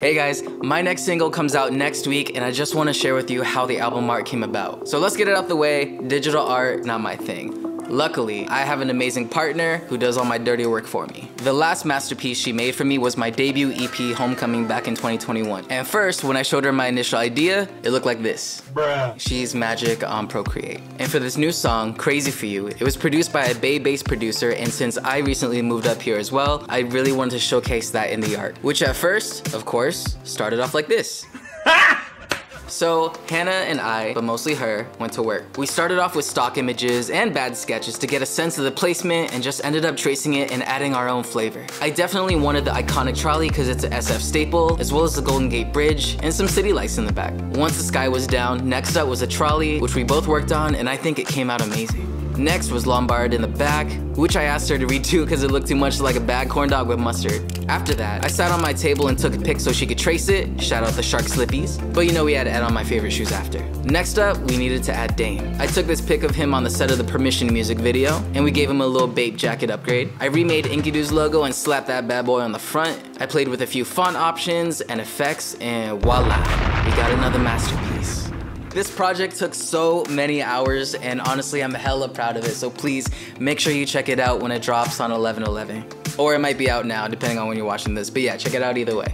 Hey guys, my next single comes out next week and I just want to share with you how the album art came about. So let's get it out the way. Digital art, not my thing. Luckily, I have an amazing partner who does all my dirty work for me. The last masterpiece she made for me was my debut EP, Homecoming, back in 2021. And first, when I showed her my initial idea, it looked like this. Bruh. She's magic on Procreate. And for this new song, Crazy For You, it was produced by a Bay-based producer, and since I recently moved up here as well, I really wanted to showcase that in the art. Which at first, of course, started off like this. So Hannah and I, but mostly her, went to work. We started off with stock images and bad sketches to get a sense of the placement and just ended up tracing it and adding our own flavor. I definitely wanted the iconic trolley because it's a SF staple, as well as the Golden Gate Bridge and some city lights in the back. Once the sky was down, next up was a trolley, which we both worked on and I think it came out amazing. Next was Lombard in the back, which I asked her to redo because it looked too much like a bad corn dog with mustard. After that, I sat on my table and took a pic so she could trace it, shout out the shark slippies, but you know we had to add on my favorite shoes after. Next up, we needed to add Dame. I took this pic of him on the set of the Permission music video, and we gave him a little Bape jacket upgrade. I remade Enkidu's logo and slapped that bad boy on the front. I played with a few font options and effects, and voila, we got another masterpiece. This project took so many hours and honestly I'm hella proud of it so please make sure you check it out when it drops on 11-11. Or it might be out now depending on when you're watching this but yeah check it out either way.